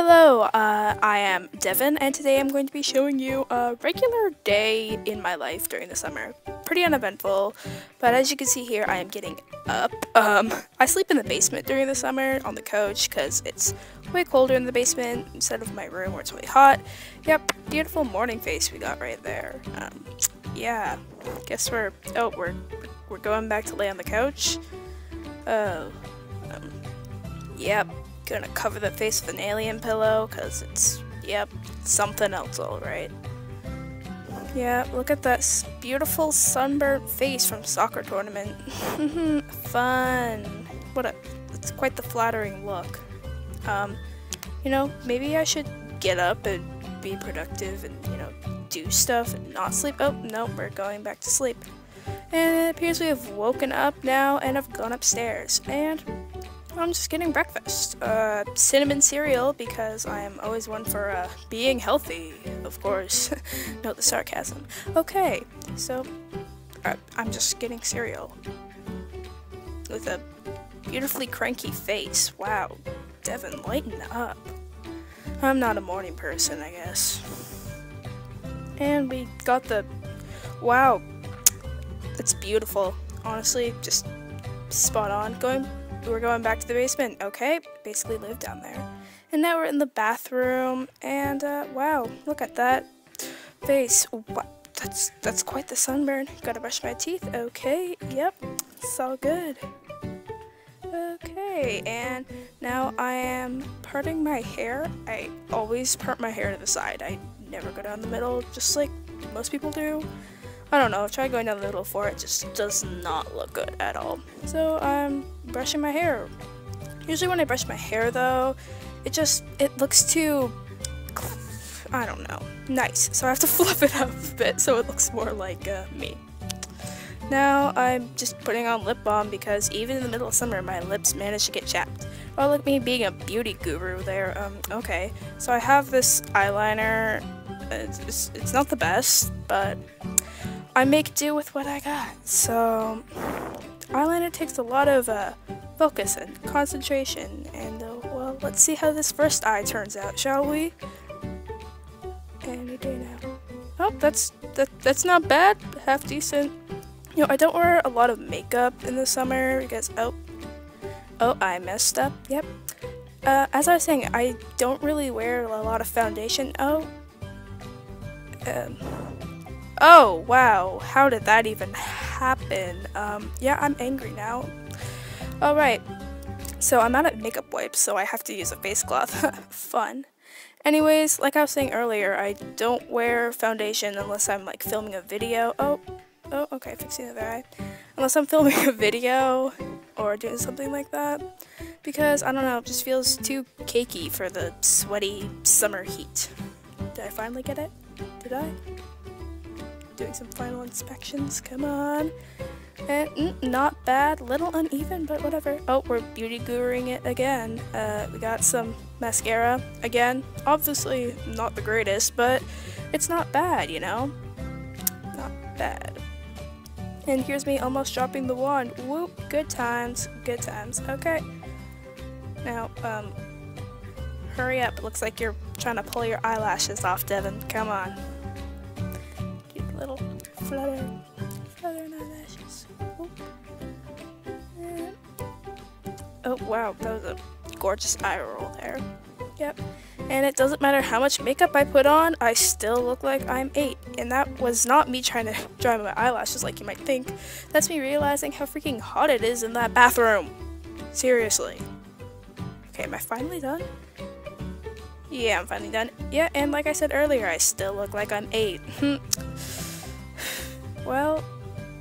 Hello, uh, I am Devyn, and today I'm going to be showing you a regular day in my life during the summer. Pretty uneventful, but as you can see here, I am getting up. Um, I sleep in the basement during the summer on the couch because it's way colder in the basement instead of my room where it's really hot. Yep, beautiful morning face we got right there. Um, yeah, guess we're, oh, we're, we're going back to lay on the couch. Oh, um, yep gonna cover the face with an alien pillow because it's, yep, something else alright. Yeah, look at that beautiful sunburnt face from soccer tournament. Fun. What a, it's quite the flattering look. Um, you know, maybe I should get up and be productive and, you know, do stuff and not sleep. Oh, no, we're going back to sleep. And it appears we have woken up now and have gone upstairs. And I'm just getting breakfast. Uh, cinnamon cereal because I am always one for uh, being healthy, of course. Note the sarcasm. Okay, so uh, I'm just getting cereal with a beautifully cranky face. Wow, Devyn, lighten up. I'm not a morning person, I guess. And we got the. Wow, it's beautiful. Honestly, just spot on. Going we're going back to the basement. Okay, basically live down there. And now we're in the bathroom, and uh, wow, look at that face. That's that's quite the sunburn. Gotta brush my teeth. Okay, yep, it's all good. Okay, and now I am parting my hair. I always part my hair to the side. I never go down the middle, just like most people do. I don't know, I've tried going down the middle before, it just does not look good at all. So I'm brushing my hair. Usually when I brush my hair though, it just, it looks too, I don't know, nice. So I have to fluff it up a bit so it looks more like uh, me. Now I'm just putting on lip balm because even in the middle of summer my lips manage to get chapped. Oh look me being a beauty guru there, um, okay. So I have this eyeliner, it's, it's not the best, but I make do with what I got. So, eyeliner takes a lot of uh, focus and concentration, and uh, well, let's see how this first eye turns out, shall we? We do now. Oh, that's that that's not bad. Half decent. You know, I don't wear a lot of makeup in the summer because oh, oh, I messed up. Yep. Uh, as I was saying, I don't really wear a lot of foundation. Oh. Um, Oh, wow. How did that even happen? Um, yeah, I'm angry now. Alright. So I'm out of makeup wipes, so I have to use a face cloth. Fun. Anyways, like I was saying earlier, I don't wear foundation unless I'm like filming a video. Oh, oh, okay, fixing the other eye. Unless I'm filming a video or doing something like that. Because, I don't know, it just feels too cakey for the sweaty summer heat. Did I finally get it? Did I? Doing some final inspections. Come on. And mm, not bad. Little uneven, but whatever. Oh, we're beauty guruing it again. Uh, we got some mascara. Again, obviously not the greatest, but it's not bad, you know? Not bad. And here's me almost dropping the wand. Whoop, good times, good times. Okay. Now, um, hurry up. Looks like you're trying to pull your eyelashes off, Devyn. Come on flutter, flutter eyelashes. Oh. oh wow, that was a gorgeous eye roll there. Yep. And it doesn't matter how much makeup I put on, I still look like I'm 8. And that was not me trying to dry my eyelashes like you might think. That's me realizing how freaking hot it is in that bathroom. Seriously. Okay, am I finally done? Yeah, I'm finally done. Yeah, and like I said earlier, I still look like I'm 8. Hmm. Well,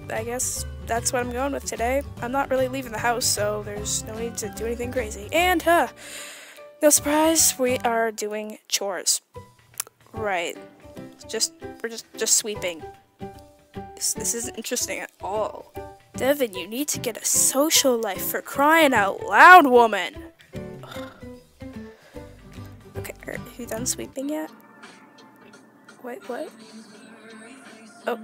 I guess that's what I'm going with today. I'm not really leaving the house, so there's no need to do anything crazy. And, huh, no surprise, we are doing chores. Right. Just, we're just, just sweeping. This, this isn't interesting at all. Devyn, you need to get a social life for crying out loud, woman! Okay, are you done sweeping yet? Wait, what? Oh.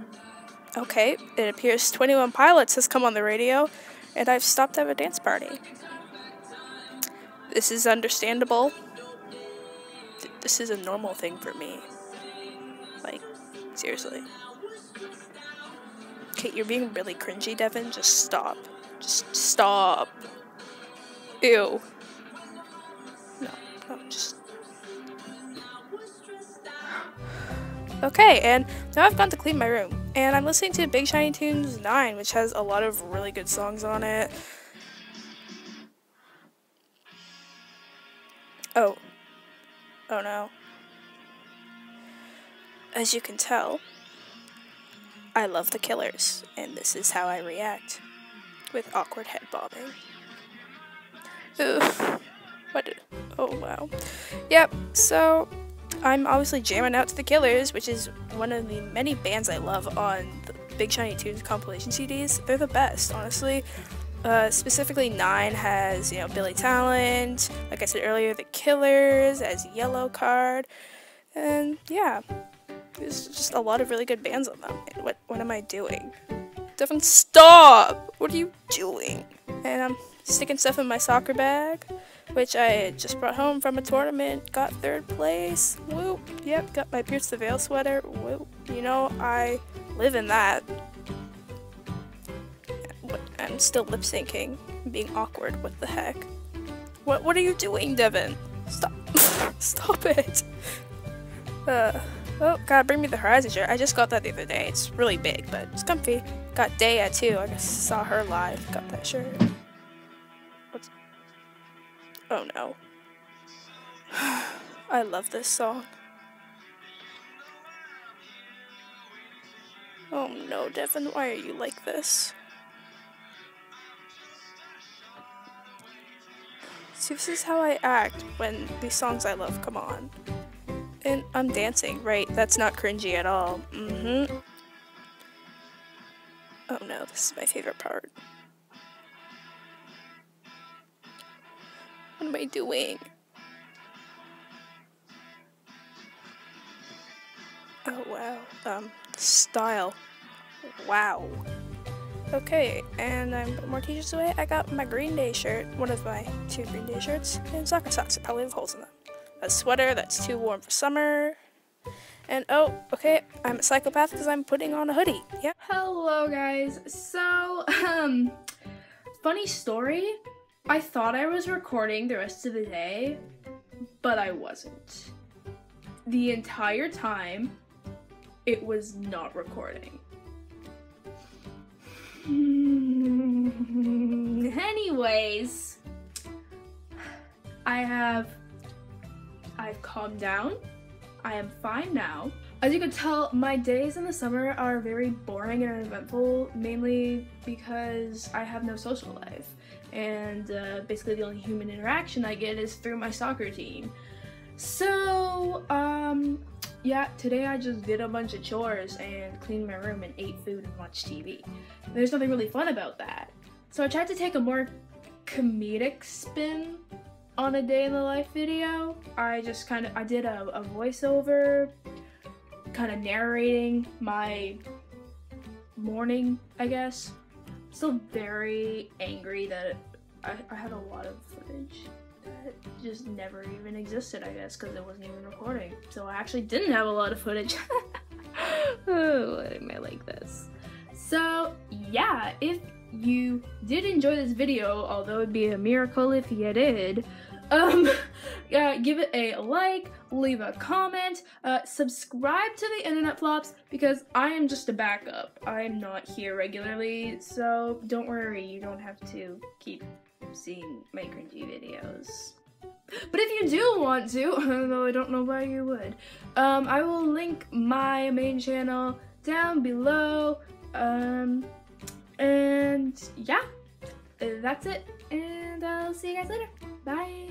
Okay, it appears 21 Pilots has come on the radio, and I've stopped at a dance party. This is understandable. this is a normal thing for me. Like, seriously. Okay, you're being really cringy, Devyn. Just stop. Just stop. Ew. No, no, just. Okay, and now I've gone to clean my room, and I'm listening to Big Shiny Tunes 9, which has a lot of really good songs on it. Oh. Oh no. As you can tell, I love the killers, and this is how I react with awkward head bobbing. Ugh. What did. Oh wow. Yep, so I'm obviously jamming out to the Killers, which is one of the many bands I love on the Big Shiny Tunes compilation CDs. They're the best, honestly. Uh, specifically, Nine has you know Billy Talent, like I said earlier, the Killers as Yellowcard, and yeah, there's just a lot of really good bands on them. What what am I doing? Devyn, stop! What are you doing? And I'm sticking stuff in my soccer bag, which I just brought home from a tournament. Got third place. Whoop! Yep, got my Pierce the Veil sweater. Whoop! You know I live in that. I'm still lip syncing, being awkward. What the heck? What What are you doing, Devyn? Stop! Stop it! Uh, oh, gotta bring me the Horizon shirt. I just got that the other day. It's really big, but it's comfy. Got Daya too. I guess saw her live. Got that shirt. Oh no. I love this song. Oh no, Devyn, why are you like this? See, this is how I act when these songs I love come on. And I'm dancing, right? That's not cringy at all. Mm-hmm. Oh no, this is my favorite part. What am I doing? Oh wow, um, style. Wow. Okay, and I'm more t-shirts away. I got my Green Day shirt, one of my two Green Day shirts, and soccer socks that probably have holes in them. A sweater that's too warm for summer. And oh, okay, I'm a psychopath because I'm putting on a hoodie. Yeah. Hello guys. So, um, funny story. I thought I was recording the rest of the day, but I wasn't. The entire time, it was not recording. Anyways, I have I've calmed down. I am fine now. As you can tell, my days in the summer are very boring and uneventful, mainly because I have no social life. And uh, basically the only human interaction I get is through my soccer team. So, um, yeah, today I just did a bunch of chores and cleaned my room and ate food and watched TV. There's nothing really fun about that. So I tried to take a more comedic spin on a day in the life video. I just kind of, I did a, a voiceover kind of narrating my morning, I guess. Still very angry that I, I had a lot of footage that just never even existed, I guess, because it wasn't even recording. So I actually didn't have a lot of footage. oh, why am I like this? So yeah, if you did enjoy this video, although it'd be a miracle if you did, um, uh, give it a like, leave a comment, uh, subscribe to the Internet Flops because I am just a backup. I'm not here regularly, so don't worry, you don't have to keep seeing my cringy videos. But if you do want to, although I don't know why you would, um, I will link my main channel down below. Um, and yeah, that's it. And I'll see you guys later. Bye.